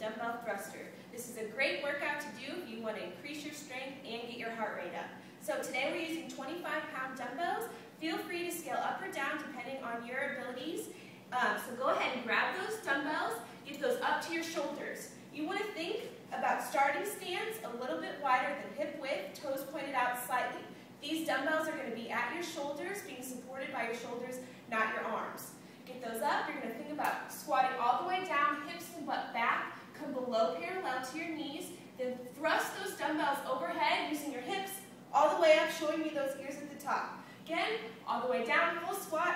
dumbbell thruster. This is a great workout to do if you want to increase your strength and get your heart rate up. So today we're using 25 pound dumbbells. Feel free to scale up or down depending on your abilities. Um, so go ahead and grab those dumbbells, get those up to your shoulders. You want to think about starting stance a little bit wider than hip width, toes pointed out slightly. These dumbbells are going to be at your shoulders, being supported by your shoulders, not your arms. Get those up. You're going to think about squatting all the way down, hips and butt back. Below parallel to your knees. Then thrust those dumbbells overhead using your hips all the way up, showing me those ears at the top. Again, all the way down, full squat.